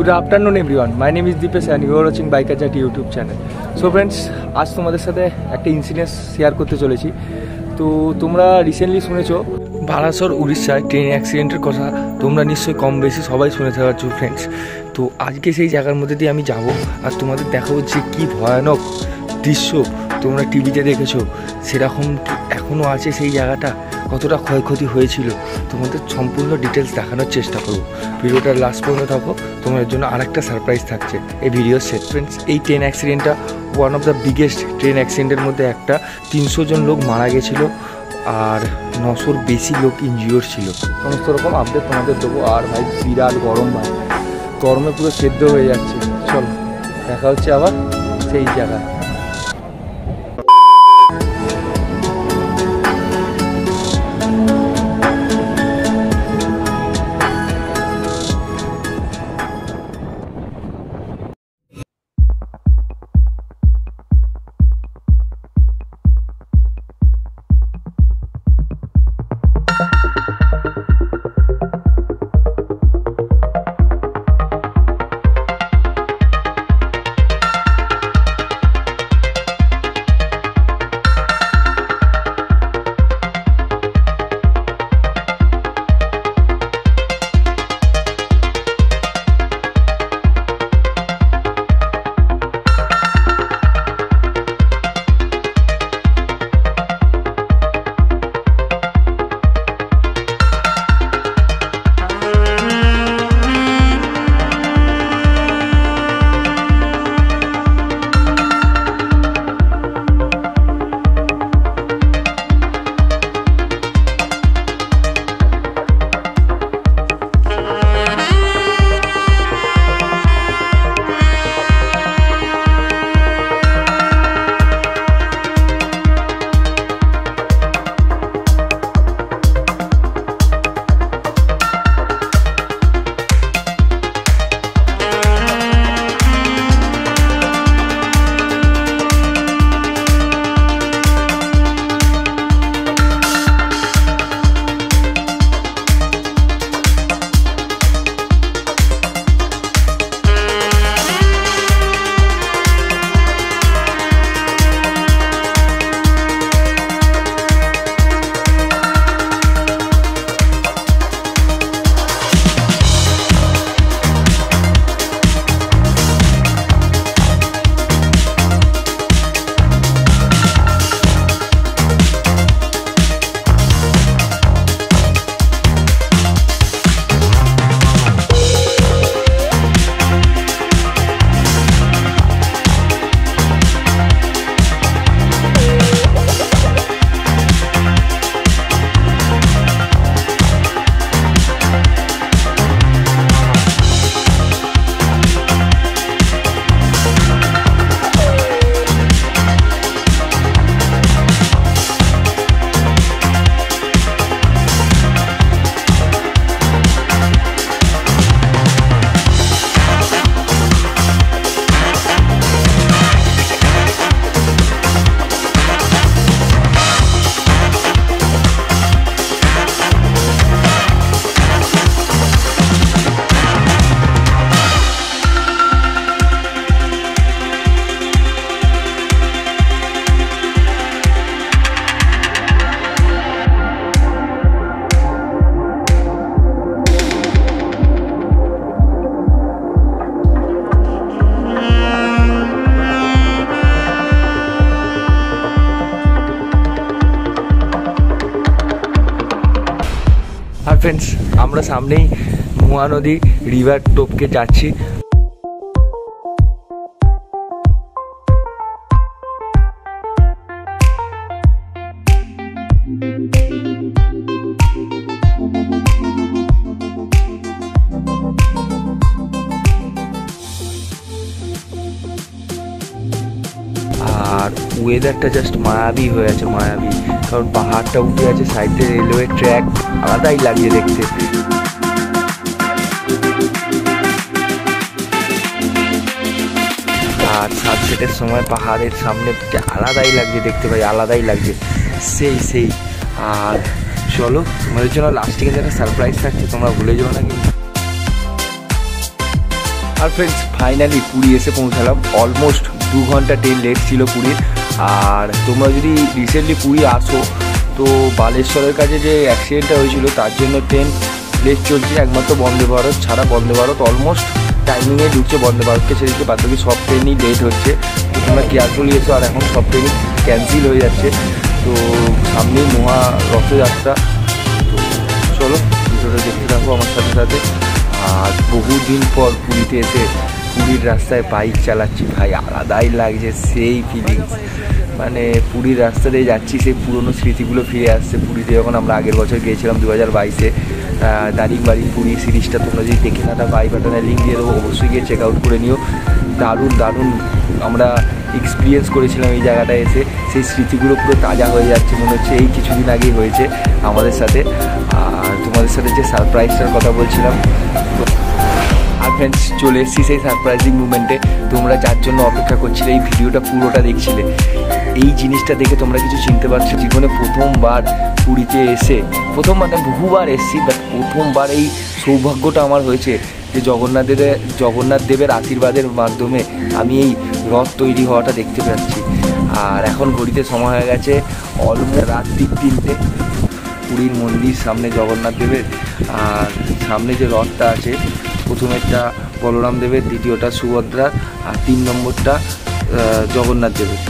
Good afternoon everyone my name is Dipesh and you are watching biker Jaati YouTube channel so friends আজ তোমাদের সাথে একটা incidence share করতে চলেছি। তো তোমরা রিসেন্টলি শুনেছো, বারাসর উড়িষ্যায় ট্রেন অ্যাক্সিডেন্টের কথা। তোমরা নিশ্চয়ই কম বেশি সবাই শুনে থাকছো ফ্রেন্ডস তো আজকে সেই জায়গার মধ্যে দিয়ে আমি যাব আর তোমাদের দেখাবো যে কী ভয়ানক দৃশ্য তোমরা টিভিতে দেখেছ। সেরকম এখনও আছে সেই জায়গাটা? কতটা ক্ষয়ক্ষতি হয়েছিল, তোমাদের সম্পূর্ণ ডিটেলস দেখানোর চেষ্টা করব। ভিডিওটার লাস্ট পর্যন্ত থাকো, তোমাদের জন্য আরেকটা সারপ্রাইজ থাকছে। এই ভিডিও সেট ফ্রেন্ডস এই ট্রেন অ্যাক্সিডেন্টটা one of the biggest train অ্যাক্সিডেন্টের মধ্যে একটা। তিনশো জন লোক মারা গেছিল আর নশোর বেশি লোক ইনজিওর ছিল। সমস্ত রকম আপডেট তোমাদের দেবো। আর ভাই, বিরাট গরম ভাই। গরমে পুরো সেদ্ধ হয়ে যাচ্ছে। চলো, দেখা হচ্ছে আবার সেই জায়গায়। ফ্রেন্ডস আমরা সামনেই মুয়া নদী রিভার টোপকে যাচ্ছি। ওয়েদারটা জাস্ট মায়াবী হয়ে আছে, মায়াবী। কারণ পাহাড়টা উঠে আছে সাইডে রেলওয়ে ট্র্যাক আলাদাই লাগছে দেখতে। আর সানসেটের সময় পাহাড়ের সামনে আলাদাই লাগছে দেখতে পাই আলাদাই লাগছে। সেই সেই। আর চলো, তোমাদের জন্য লাস্ট থেকে যেটা সারপ্রাইজ থাকছে, তোমরা ভুলে যাও না কিন্তু। আর ফ্রেন্ডস ফাইনালি পুরী এসে পৌঁছালাম। অলমোস্ট দু ঘণ্টা ট্রেন লেট ছিল পুরীর। আর তোমরা যদি রিসেন্টলি পুরী আসো, তো বালেশ্বরের কাছে যে অ্যাক্সিডেন্টটা হয়েছিল, তার জন্য ট্রেন লেট চলছে। একমাত্র বন্দে ভারত ছাড়া বন্দে ভারত অলমোস্ট টাইমিংয়ে ঢুকছে বন্দে ভারতকে। দিতে বাদ সব ট্রেনই লেট হচ্ছে। তোমরা কেয়ারফুলি এসো, আর এখন সব ট্রেনই ক্যান্সেল হয়ে যাচ্ছে। তো সামনেই মহা রথযাত্রা। তো চলো, ভিডিওটা দেখতে থাকো আমার সাথে সাথে। আর বহুদিন পর পুরীতে এসে পুরীর রাস্তায় বাইক চালাচ্ছি ভাই, আলাদাই লাগছে সেই ফিলিংস মানে পুরীর রাস্তা দিয়ে যাচ্ছি, সেই পুরনো স্মৃতিগুলো ফিরে আসছে। পুরীতে যখন আমরা আগের বছর গিয়েছিলাম দু হাজার বাইশে দারিংবাড়ি পুরী সিরিজটা, তোমরা যদি দেখে না তা বাই বাটনের লিঙ্ক দিয়ে দেবো, অবশ্যই গিয়ে চেক আউট করে নিও। দারুণ দারুণ আমরা এক্সপিরিয়েন্স করেছিলাম এই জায়গাটায় এসে। সেই স্মৃতিগুলো পুরো তাজা হয়ে যাচ্ছে, মনে হচ্ছে এই কিছুদিন আগেই হয়েছে আমাদের সাথে। আর তোমাদের সাথে যে সারপ্রাইজটার কথা বলছিলাম আর ফ্রেন্ডস চলে এসেছি সেই সারপ্রাইজিং মুমেন্টে তোমরা যার জন্য অপেক্ষা করছিলে, এই ভিডিওটা পুরোটা দেখছিলে। এই জিনিসটা দেখে তোমরা কিছু চিনতে পারছ। জীবনে প্রথমবার পুরীতে এসে প্রথম মানে বহুবার এসেছি বাট প্রথমবার এই সৌভাগ্যটা আমার হয়েছে যে জগন্নাথ দেবের জগন্নাথ দেবের আশীর্বাদের মাধ্যমে আমি এই রথ তৈরি হওয়াটা দেখতে পাচ্ছি। আর এখন ঘড়িতে সময় হয়ে গেছে অলমোস্ট রাত্রি তিনটে। পুরীর মন্দির, সামনে জগন্নাথ দেবের, আর সামনে যে রথটা আছে প্রথমেরটা বলরাম দেবের, দ্বিতীয়টা সুভদ্রার আর তিন নম্বরটা জগন্নাথ দেবের।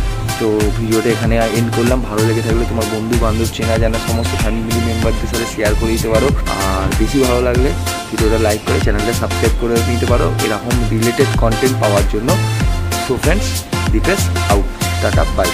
তো ভিডিওটা এখানে এন্ড করলাম। ভালো লেগে থাকলে তোমার বন্ধু বান্ধব চেনা জানা, সমস্ত ফ্যামিলি মেম্বারদের সাথে শেয়ার করে দিতে পারো। আর বেশি ভালো লাগলে ভিডিওটা লাইক করে চ্যানেলটা সাবস্ক্রাইব করে নিতে পারো। এরকম রিলেটেড কন্টেন্ট পাওয়ার জন্য। So friends Dipesh out tata bye